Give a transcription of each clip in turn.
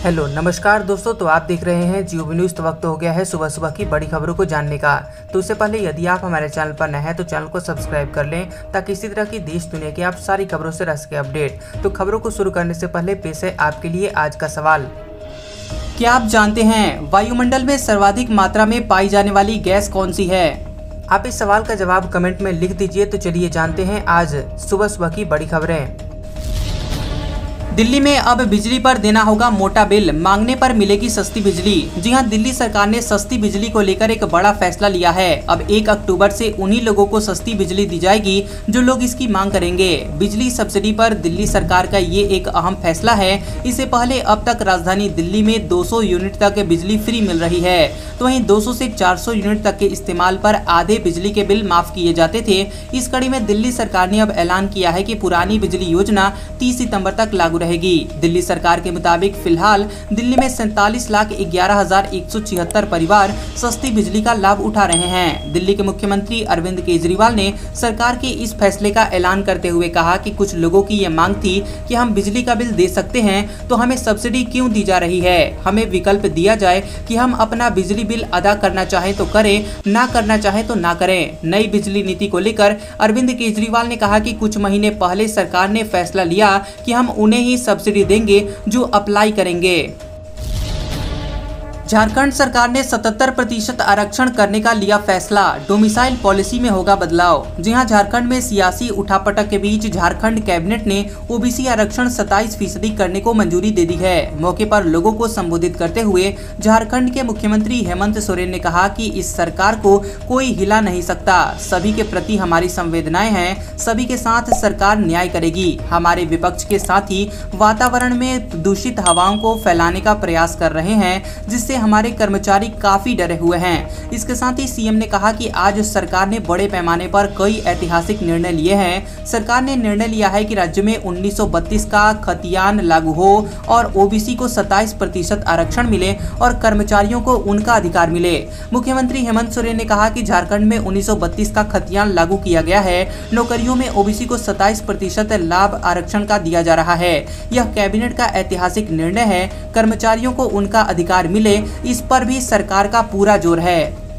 Hello, नमस्कार दोस्तों तो आप देख रहे हैं जियो न्यूज़। तो वक्त हो गया है सुबह सुबह की बड़ी खबरों को जानने का। तो उससे पहले यदि आप हमारे चैनल पर नए हैं तो चैनल को सब्सक्राइब कर लें, ताकि इसी तरह की देश, दुनिया की आप सारी खबरों से रह सके अपडेट। तो खबरों को शुरू करने से पहले पेश है आपके लिए आज का सवाल। क्या आप जानते हैं, वायुमंडल में सर्वाधिक मात्रा में पाई जाने वाली गैस कौन सी है? आप इस सवाल का जवाब कमेंट में लिख दीजिए तो चलिए जानते हैं आज सुबह सुबह की बड़ी खबरें। दिल्ली में अब बिजली पर देना होगा मोटा बिल। मांगने पर मिलेगी सस्ती बिजली। जी हाँ, दिल्ली सरकार ने सस्ती बिजली को लेकर एक बड़ा फैसला लिया है। अब एक अक्टूबर से उन्हीं लोगों को सस्ती बिजली दी जाएगी जो लोग इसकी मांग करेंगे। बिजली सब्सिडी पर दिल्ली सरकार का ये एक अहम फैसला है। इससे पहले अब तक राजधानी दिल्ली में दो सौ यूनिट तक बिजली फ्री मिल रही है। तो वहीं 200 से 400 यूनिट तक के इस्तेमाल पर आधे बिजली के बिल माफ़ किए जाते थे। इस कड़ी में दिल्ली सरकार ने अब ऐलान किया है कि पुरानी बिजली योजना 30 सितंबर तक लागू रहेगी। दिल्ली सरकार के मुताबिक, फ़िलहाल दिल्ली में सैतालीस लाख ग्यारह हज़ार एक सौ छिहत्तर परिवार सस्ती बिजली का लाभ उठा रहे हैं। दिल्ली के मुख्यमंत्री अरविंद केजरीवाल ने सरकार के इस फैसले का ऐलान करते हुए कहा कि कुछ लोगों की ये मांग थी कि हम बिजली का बिल दे सकते हैं तो हमें सब्सिडी क्यों दी जा रही है? हमें विकल्प दिया जाए कि हम अपना बिजली बिल अदा करना चाहे तो करें, ना करना चाहे तो ना करें। नई बिजली नीति को लेकर अरविंद केजरीवाल ने कहा कि कुछ महीने पहले सरकार ने फैसला लिया कि हम उन्हें ही सब्सिडी देंगे जो अप्लाई करेंगे। झारखंड सरकार ने 77 प्रतिशत आरक्षण करने का लिया फैसला। डोमिसाइल पॉलिसी में होगा बदलाव। जी हाँ, झारखंड में सियासी उठापटक के बीच झारखंड कैबिनेट ने ओबीसी आरक्षण 27 फ़ीसदी करने को मंजूरी दे दी है। मौके पर लोगों को संबोधित करते हुए झारखंड के मुख्यमंत्री हेमंत सोरेन ने कहा कि इस सरकार को कोई हिला नहीं सकता। सभी के प्रति हमारी संवेदनाएँ हैं। सभी के साथ सरकार न्याय करेगी। हमारे विपक्ष के साथ ही वातावरण में दूषित हवाओं को फैलाने का प्रयास कर रहे हैं, जिससे हमारे कर्मचारी काफ़ी डरे हुए हैं। इसके साथ ही सीएम ने कहा कि आज सरकार ने बड़े पैमाने पर कई ऐतिहासिक निर्णय लिए हैं। सरकार ने निर्णय लिया है कि राज्य में 1932 का खतियान लागू हो और ओबीसी को 27 प्रतिशत आरक्षण मिले और कर्मचारियों को उनका अधिकार मिले। मुख्यमंत्री हेमंत सोरेन ने कहा कि झारखंड में उन्नीस सौ बत्तीस का खतियान लागू किया गया है। नौकरियों में ओबीसी को सत्ताईस प्रतिशत लाभ आरक्षण का दिया जा रहा है। यह कैबिनेट का ऐतिहासिक निर्णय है। कर्मचारियों को उनका अधिकार मिले इस पर भी सरकार का पूरा ज़ोर है।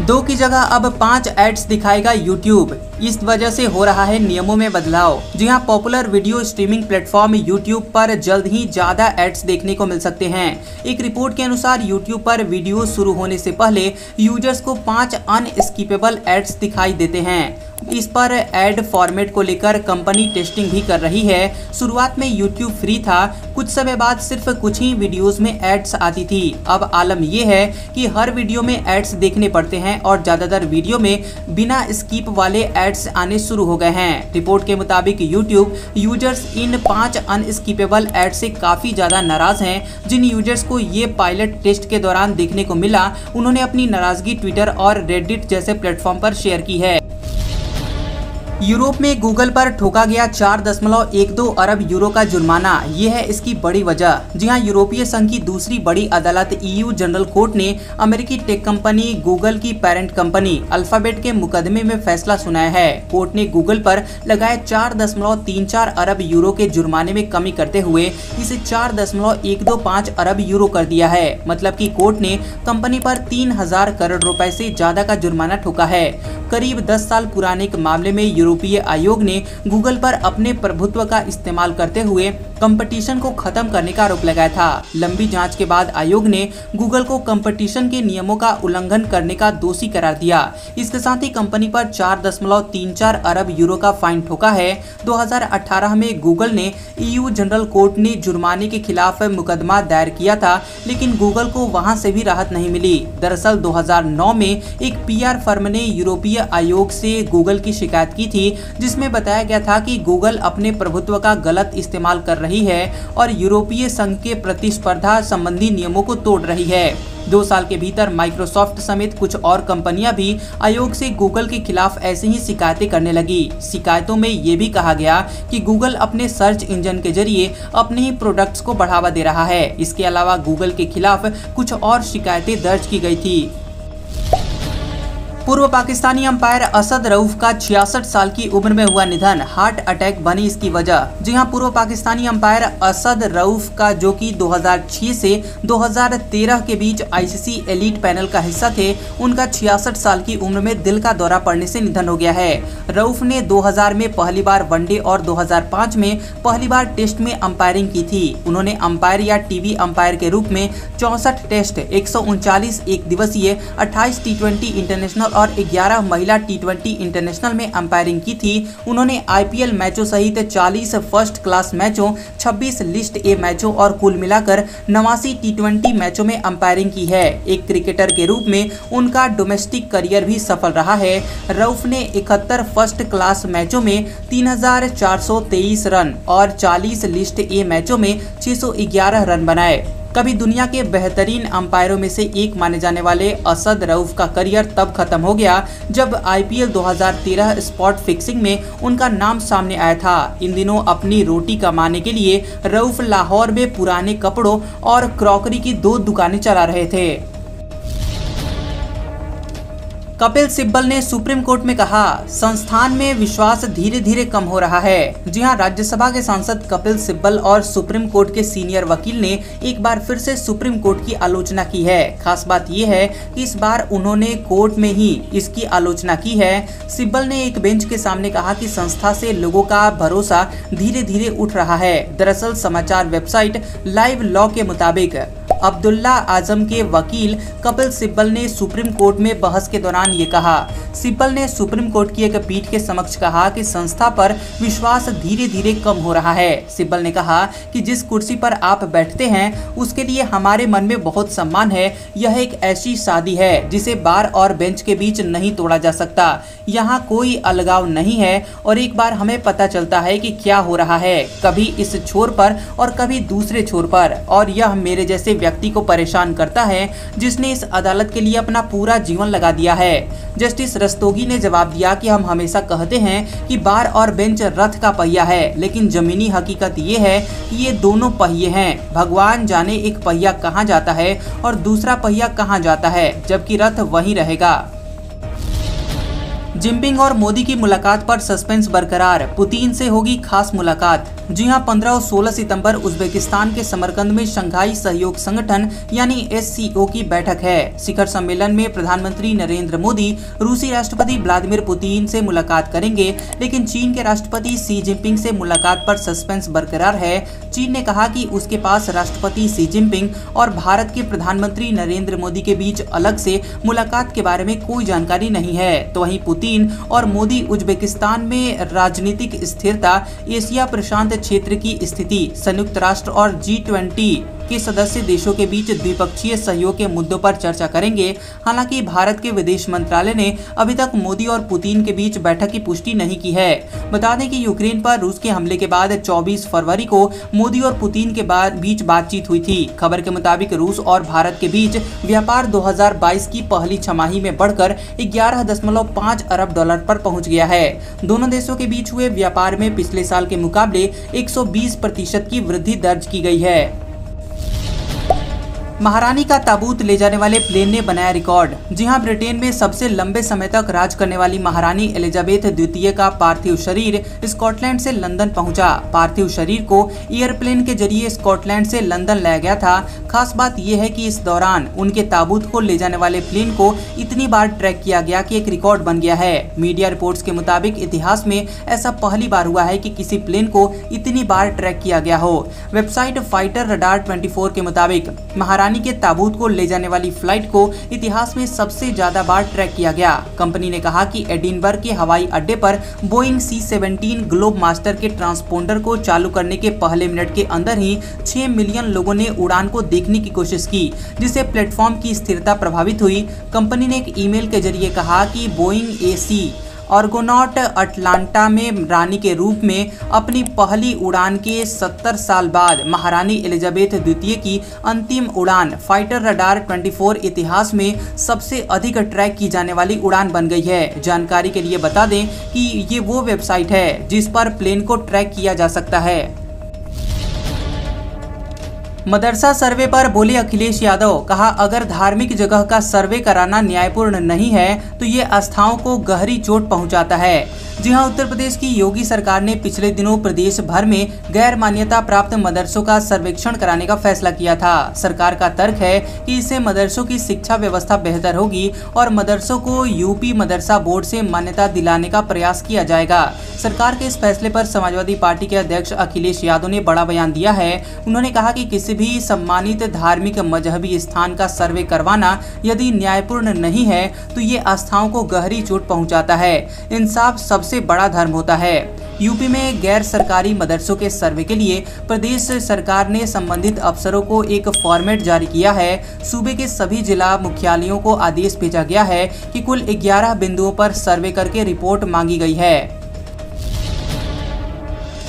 दो की जगह अब पाँच एड्स दिखाएगा यूट्यूब। इस वजह से हो रहा है नियमों में बदलाव। जी हाँ popular video streaming platform YouTube पर जल्द ही ज़्यादा एड्स देखने को मिल सकते हैं। एक रिपोर्ट के अनुसार यूट्यूब पर वीडियो शुरू होने से पहले यूज़र्स को पाँच अनस्कीपेबल एड्स दिखाई देते हैं। इस पर एड फॉर्मेट को लेकर कंपनी टेस्टिंग भी कर रही है। शुरुआत में यूट्यूब फ्री था। कुछ समय बाद सिर्फ़ कुछ ही वीडियोस में एड्स आती थी। अब आलम यह है कि हर वीडियो में एड्स देखने पड़ते हैं और ज़्यादातर वीडियो में बिना स्कीप वाले एड्स आने शुरू हो गए हैं। रिपोर्ट के मुताबिक यूट्यूब यूज़र्स इन पाँच अनस्कीपेबल एड से काफ़ी ज़्यादा नाराज़ हैं। जिन यूज़र्स को ये पायलट टेस्ट के दौरान देखने को मिला, उन्होंने अपनी नाराज़गी ट्विटर और रेडिट जैसे प्लेटफॉर्म पर शेयर की है। यूरोप में गूगल पर ठोका गया चार दशमलव एक दो अरब यूरो का जुर्माना। ये है इसकी बड़ी वजह। जी हाँ यूरोपीय संघ की दूसरी बड़ी अदालत ईयू जनरल कोर्ट ने अमेरिकी टेक कंपनी गूगल की पेरेंट कंपनी अल्फ़ाबेट के मुकदमे में फैसला सुनाया है। कोर्ट ने गूगल पर लगाए चार दशमलव तीन चार अरब यूरो के जुर्माने में कमी करते हुए इसे चार दशमलव एक दो पाँच अरब यूरो कर दिया है। मतलब की कोर्ट ने कंपनी पर तीन हज़ार करोड़ रुपए ऐसी ज़्यादा का जुर्माना ठोका है। करीब दस साल पुराने मामले में यूरो यूरोपीय आयोग ने गूगल पर अपने प्रभुत्व का इस्तेमाल करते हुए कंपटीशन को खत्म करने का आरोप लगाया था। लंबी जाँच के बाद आयोग ने गूगल को कंपटीशन के नियमों का उल्लंघन करने का दोषी करार दिया। इसके साथ ही कंपनी पर चार दशमलव तीन चार अरब यूरो का फाइन ठोका है। 2018 में गूगल ने ईयू जनरल कोर्ट ने जुर्माने के खिलाफ मुकदमा दायर किया था, लेकिन गूगल को वहाँ से भी राहत नहीं मिली। दरअसल 2009 में एक पीआर फर्म ने यूरोपीय आयोग से गूगल की शिकायत की थी। जिसमें बताया गया था कि गूगल अपने प्रभुत्व का गलत इस्तेमाल कर रही है और यूरोपीय संघ के प्रतिस्पर्धा संबंधी नियमों को तोड़ रही है। दो साल के भीतर माइक्रोसॉफ्ट समेत कुछ और कंपनियाँ भी आयोग से गूगल के खिलाफ ऐसे ही शिकायतें करने लगी। शिकायतों में ये भी कहा गया कि गूगल अपने सर्च इंजन के ज़रिए अपने ही प्रोडक्ट्स को बढ़ावा दे रहा है। इसके अलावा गूगल के खिलाफ कुछ और शिकायतें दर्ज की गई थी। पूर्व पाकिस्तानी अंपायर असद रऊफ का छियासठ साल की उम्र में हुआ निधन। हार्ट अटैक बनी इसकी वजह। जी हाँ, पूर्व पाकिस्तानी अंपायर असद रऊफ का, जो कि 2006 से 2013 के बीच आईसीसी एलीट पैनल का हिस्सा थे, उनका छियासठ साल की उम्र में दिल का दौरा पड़ने से निधन हो गया है। रऊफ ने 2000 में पहली बार वनडे और 2005 में पहली बार टेस्ट में अंपायरिंग की थी। उन्होंने अंपायर या टीवी अंपायर के रूप में चौसठ टेस्ट, एक एक दिवसीय अट्ठाईस टी इंटरनेशनल और 11 महिला टी इंटरनेशनल में अंपायरिंग की थी। उन्होंने आईपीएल मैचों सहित 40 फ़र्स्ट क्लास मैचों 26 लिस्ट ए मैचों और कुल मिलाकर नवासी टी मैचों में अंपायरिंग की है। एक क्रिकेटर के रूप में उनका डोमेस्टिक करियर भी सफल रहा है। रऊफ ने इकहत्तर फ़र्स्ट क्लास मैचों में तीन हज़ार चार सौ तेईस रन और 40 लिस्ट ए मैचों में 611 रन बनाए। कभी दुनिया के बेहतरीन अंपायरों में से एक माने जाने वाले असद रऊफ का करियर तब खत्म हो गया जब आईपीएल 2013 स्पॉट फिक्सिंग में उनका नाम सामने आया था। इन दिनों अपनी रोटी कमाने के लिए रऊफ लाहौर में पुराने कपड़ों और क्रॉकरी की दो दुकानें चला रहे थे। कपिल सिब्बल ने सुप्रीम कोर्ट में कहा, संस्थान में विश्वास धीरे धीरे कम हो रहा है। जी हाँ, राज्यसभा के सांसद कपिल सिब्बल और सुप्रीम कोर्ट के सीनियर वकील ने एक बार फिर से सुप्रीम कोर्ट की आलोचना की है। खास बात यह है कि इस बार उन्होंने कोर्ट में ही इसकी आलोचना की है। सिब्बल ने एक बेंच के सामने कहा कि संस्था से लोगों का भरोसा धीरे धीरे उठ रहा है। दरअसल, समाचार वेबसाइट लाइव लॉ के मुताबिक अब्दुल्ला आज़म के वकील कपिल सिब्बल ने सुप्रीम कोर्ट में बहस के दौरान ये कहा। सिब्बल ने सुप्रीम कोर्ट की एक पीठ के समक्ष कहा कि संस्था पर विश्वास धीरे धीरे कम हो रहा है। सिब्बल ने कहा कि जिस कुर्सी पर आप बैठते हैं, उसके लिए हमारे मन में बहुत सम्मान है। यह एक ऐसी शादी है, जिसे बार और बेंच के बीच नहीं तोड़ा जा सकता। यहाँ कोई अलगाव नहीं है और एक बार हमें पता चलता है कि क्या हो रहा है, कभी इस छोर पर और कभी दूसरे छोर पर। और यह मेरे जैसे व्यक्ति को परेशान करता है, जिसने इस अदालत के लिए अपना पूरा जीवन लगा दिया है। जस्टिस रस्तोगी ने जवाब दिया कि हम हमेशा कहते हैं कि बार और बेंच रथ का पहिया है, लेकिन जमीनी हकीकत ये है कि ये दोनों पहिए हैं। भगवान जाने एक पहिया कहाँ जाता है और दूसरा पहिया कहाँ जाता है, जबकि रथ वहीं रहेगा। जिनपिंग और मोदी की मुलाकात पर सस्पेंस बरकरार। पुतिन से होगी खास मुलाकात। जी हाँ 15 और 16 सितंबर उज्बेकिस्तान के समरकंद में शंघाई सहयोग संगठन यानी एससीओ की बैठक है। शिखर सम्मेलन में प्रधानमंत्री नरेंद्र मोदी, रूसी राष्ट्रपति व्लादिमीर पुतिन से मुलाकात करेंगे, लेकिन चीन के राष्ट्रपति सी जिनपिंग से मुलाकात पर सस्पेंस बरकरार है। चीन ने कहा कि उसके पास राष्ट्रपति सी जिनपिंग और भारत के प्रधानमंत्री नरेंद्र मोदी के बीच अलग से मुलाकात के बारे में कोई जानकारी नहीं है। तो वहीं पुतिन और मोदी उज्बेकिस्तान में राजनीतिक स्थिरता, एशिया प्रशांत क्षेत्र की स्थिति, संयुक्त राष्ट्र और जी ट्वेंटी के सदस्य देशों के बीच द्विपक्षीय सहयोग के मुद्दों पर चर्चा करेंगे। हालाँकि भारत के विदेश मंत्रालय ने अभी तक मोदी और पुतिन के बीच बैठक की पुष्टि नहीं की है। बता दें कि यूक्रेन पर रूस के हमले के बाद 24 फरवरी को मोदी और पुतिन के बाद बीच बातचीत हुई थी। खबर के मुताबिक रूस और भारत के बीच व्यापार 2022 की पहली छमाही में बढ़कर ग्यारह अरब डॉलर पर पहुँच गया है। दोनों देशों के बीच हुए व्यापार में पिछले साल के मुकाबले 120 प्रतिशत की वृद्धि दर्ज की गई है। महारानी का ताबूत ले जाने वाले प्लेन ने बनाया रिकॉर्ड। जी हाँ, ब्रिटेन में सबसे लंबे समय तक राज करने वाली महारानी एलिजाबेथ द्वितीय का पार्थिव शरीर स्कॉटलैंड से लंदन पहुँचा। पार्थिव शरीर को एयरप्लेन के ज़रिए स्कॉटलैंड से लंदन लाया गया था। खास बात यह है कि इस दौरान उनके ताबूत को ले जाने वाले प्लेन को इतनी बार ट्रैक किया गया कि एक रिकॉर्ड बन गया है। मीडिया रिपोर्ट्स के मुताबिक इतिहास में ऐसा पहली बार हुआ है कि किसी प्लेन को इतनी बार ट्रैक किया गया हो। वेबसाइट फाइटर रडार ट्वेंटी के मुताबिक महारानी रानी के ताबूत को ले जाने वाली फ़्लाइट को इतिहास में सबसे ज़्यादा बार ट्रैक किया गया। कंपनी ने कहा कि एडिनबर्ग के हवाई अड्डे पर Boeing C seventeen globe master के ट्रांसपोंडर को चालू करने के पहले मिनट के अंदर ही 6 मिलियन लोगों ने उड़ान को देखने की कोशिश की जिससे प्लेटफॉर्म की स्थिरता प्रभावित हुई। कंपनी ने एक ईमेल के ज़रिए कहा कि बोइंग AC ऑर्गोनॉट अटलांटा में रानी के रूप में अपनी पहली उड़ान के 70 साल बाद महारानी एलिजाबेथ द्वितीय की अंतिम उड़ान फाइटर रडार 24 इतिहास में सबसे अधिक ट्रैक की जाने वाली उड़ान बन गई है। जानकारी के लिए बता दें कि ये वो वेबसाइट है जिस पर प्लेन को ट्रैक किया जा सकता है। मदरसा सर्वे पर बोले अखिलेश यादव, कहा, अगर धार्मिक जगह का सर्वे कराना न्यायपूर्ण नहीं है तो ये आस्थाओं को गहरी चोट पहुंचाता है। जी हाँ उत्तर प्रदेश की योगी सरकार ने पिछले दिनों प्रदेश भर में गैर मान्यता प्राप्त मदरसों का सर्वेक्षण कराने का फैसला किया था। सरकार का तर्क है कि इससे मदरसों की शिक्षा व्यवस्था बेहतर होगी और मदरसों को यूपी मदरसा बोर्ड से मान्यता दिलाने का प्रयास किया जाएगा। सरकार के इस फैसले पर समाजवादी पार्टी के अध्यक्ष अखिलेश यादव ने बड़ा बयान दिया है। उन्होंने कहा कि किसी भी सम्मानित धार्मिक मजहबी स्थान का सर्वे करवाना यदि न्यायपूर्ण नहीं है तो ये आस्थाओं को गहरी चोट पहुंचाता है। इंसाफ सबसे बड़ा धर्म होता है। यूपी में गैर सरकारी मदरसों के सर्वे के लिए प्रदेश सरकार ने संबंधित अफसरों को एक फॉर्मेट जारी किया है। सूबे के सभी जिला मुख्यालयों को आदेश भेजा गया है कि कुल 11 बिंदुओं पर सर्वे करके रिपोर्ट मांगी गई है।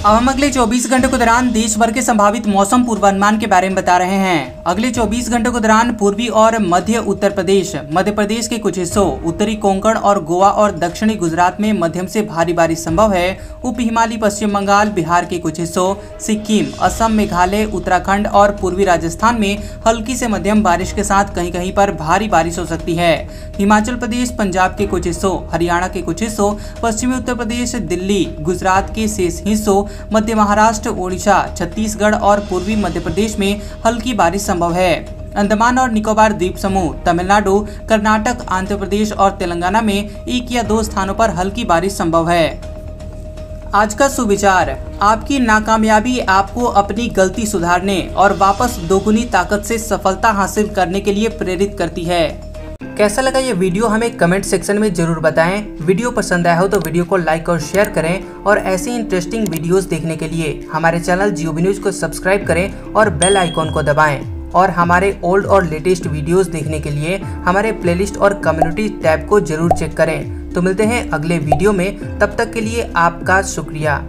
अब हम अगले 24 घंटों के दौरान देश भर के संभावित मौसम पूर्वानुमान के बारे में बता रहे हैं। अगले 24 घंटों के दौरान पूर्वी और मध्य उत्तर प्रदेश, मध्य प्रदेश के कुछ हिस्सों, उत्तरी कोंकण और गोवा और दक्षिणी गुजरात में मध्यम से भारी बारिश संभव है। उप हिमालय, पश्चिम बंगाल, बिहार के कुछ हिस्सों, सिक्किम, असम, मेघालय, उत्तराखंड और पूर्वी राजस्थान में हल्की से मध्यम बारिश के साथ कहीं कहीं पर भारी बारिश हो सकती है। हिमाचल प्रदेश, पंजाब के कुछ हिस्सों, हरियाणा के कुछ हिस्सों, पश्चिमी उत्तर प्रदेश, दिल्ली, गुजरात के शेष हिस्सों, मध्य महाराष्ट्र, ओडिशा, छत्तीसगढ़ और पूर्वी मध्य प्रदेश में हल्की बारिश संभव है। अंडमान और निकोबार द्वीप समूह, तमिलनाडु, कर्नाटक, आंध्र प्रदेश और तेलंगाना में एक या दो स्थानों पर हल्की बारिश संभव है। आज का सुविचार, आपकी नाकामयाबी आपको अपनी गलती सुधारने और वापस दोगुनी ताकत से सफलता हासिल करने के लिए प्रेरित करती है। कैसा लगा ये वीडियो हमें कमेंट सेक्शन में ज़रूर बताएँ। वीडियो पसंद आया हो तो वीडियो को लाइक और शेयर करें और ऐसी इंटरेस्टिंग वीडियोस देखने के लिए हमारे चैनल जियो न्यूज़ को सब्सक्राइब करें और बेल आइकॉन को दबाएँ। और हमारे ओल्ड और लेटेस्ट वीडियोस देखने के लिए हमारे प्लेलिस्ट और कम्युनिटी टैब को ज़रूर चेक करें। तो मिलते हैं अगले वीडियो में। तब तक के लिए आपका शुक्रिया।